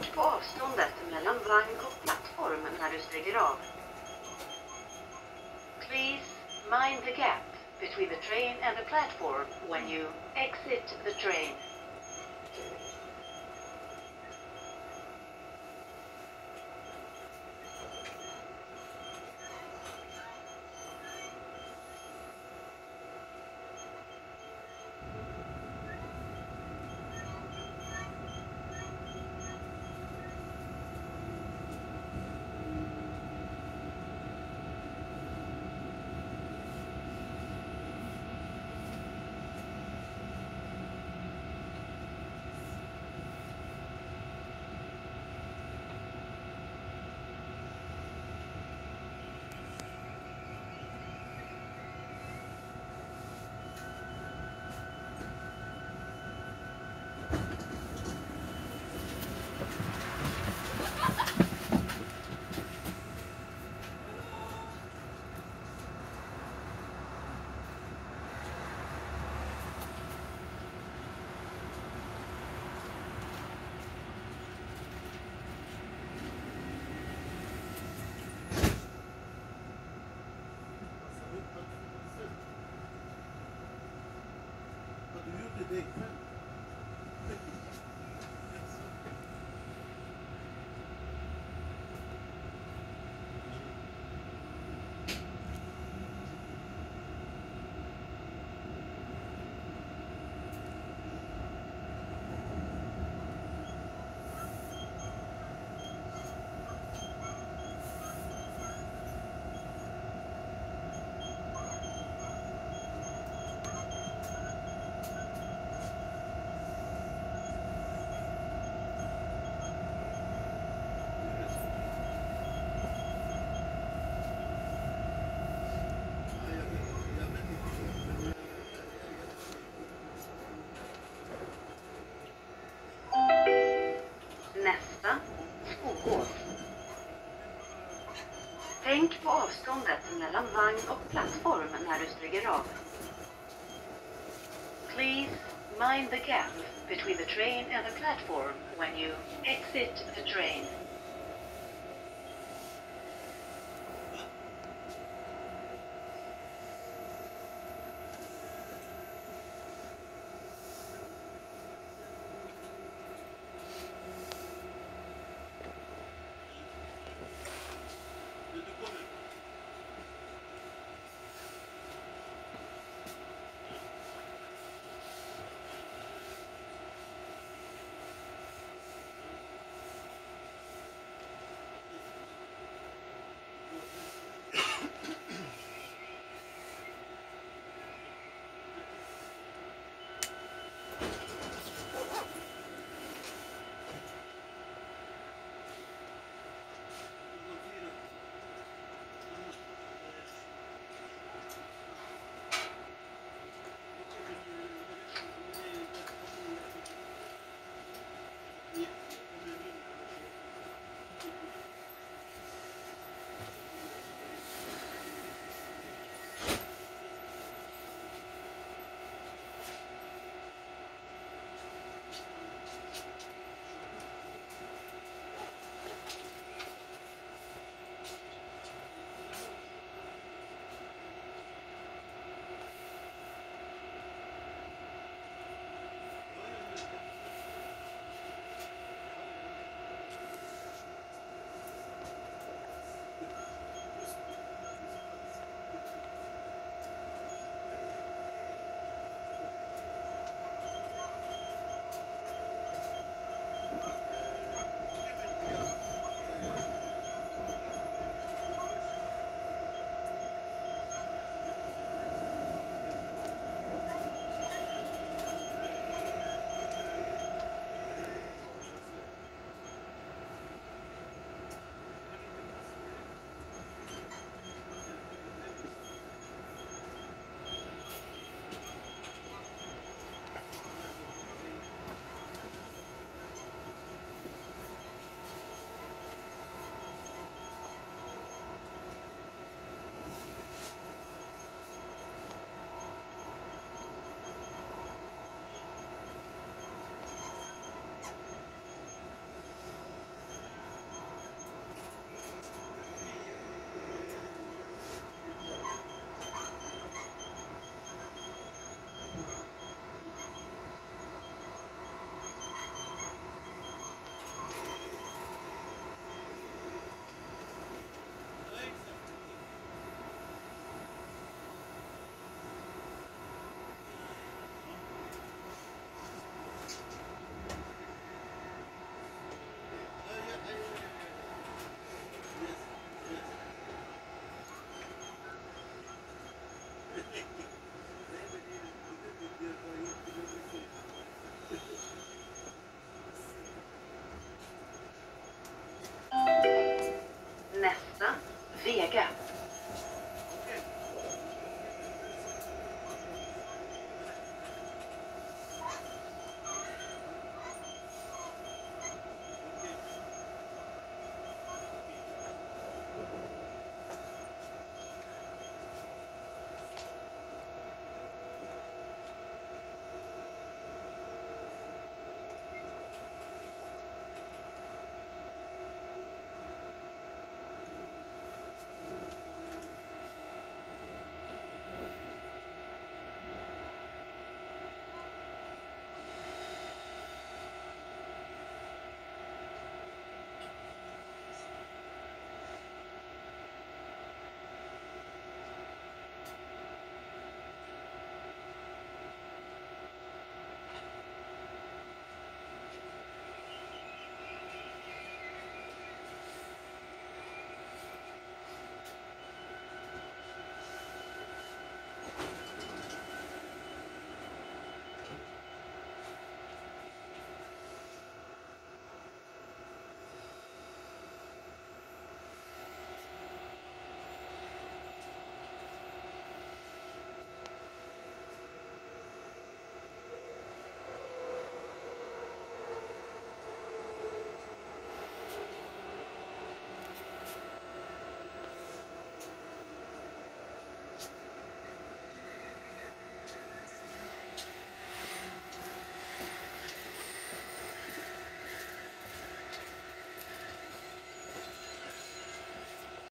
Tänk på avståndet mellan vagn och plattform när du stiger av. Please mind the gap between the train and the platform when you exit the train. Du Nästa, Skogås. Tänk på avståndet mellan vagn och plattform när du stiger av. Please mind the gap between the train and the platform when you exit the train. Z again.